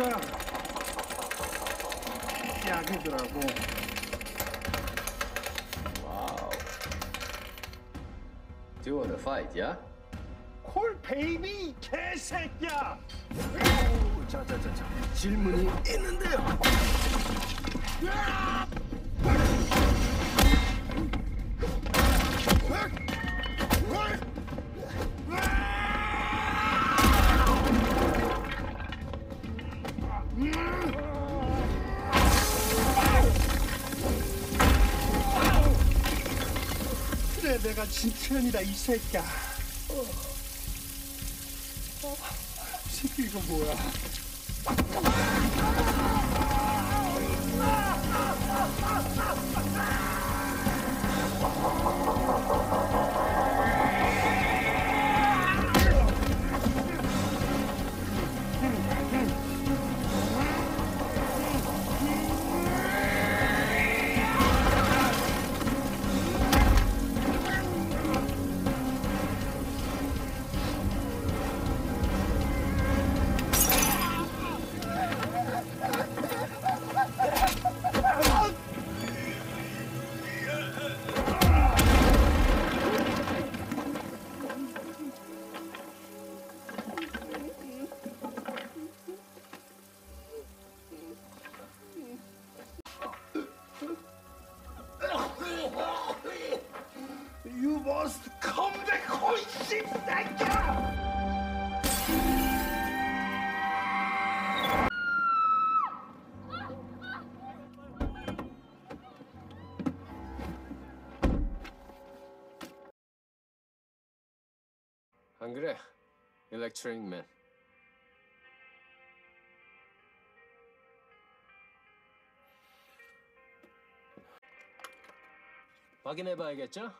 여기가 약이더라고. Wow. Do you want to fight, yeah? 콜 베이비 개새끼야. 자자자자. 질문이 있는데요. 내가 진천이다 이 새끼야. 어. 어. 이 새끼 이거 뭐야? You must come back, 호이 새끼야! 안 그래? Electric Man. 확인해봐야겠죠?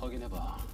확인해봐.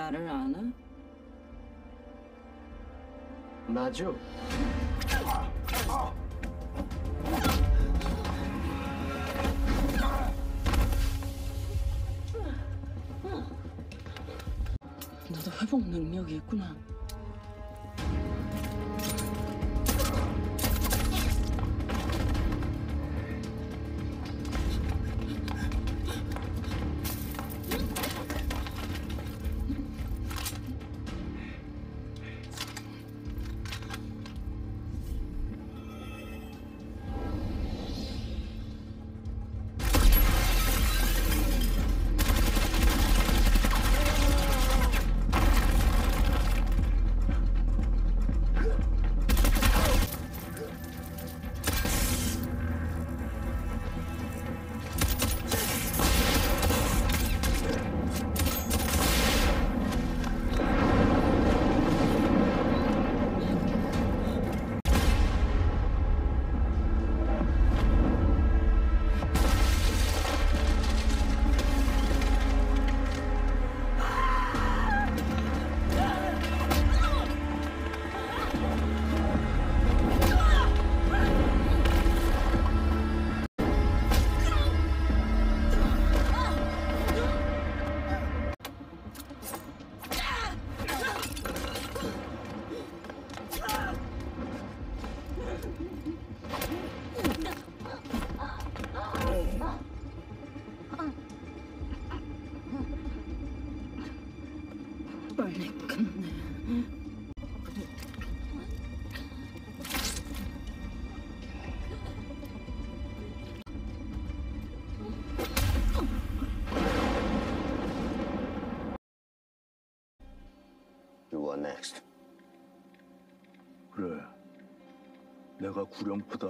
나를 아나? 나죠? 너도 회복 능력이 있구나. You are next. 그래. 내가 구령포다.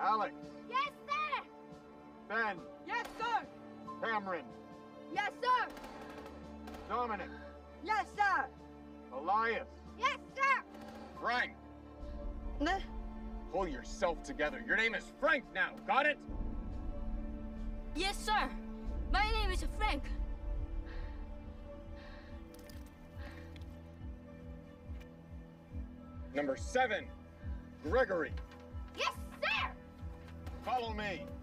Alex, Yes, sir! Ben, Yes, sir! Cameron, Yes, sir! Dominic, Yes, sir! Elias, Yes, sir! Frank. 네? Pull yourself together. Your name is Frank now. Got it? Yes, sir! My name is Frank. Number seven, Gregory. Follow me.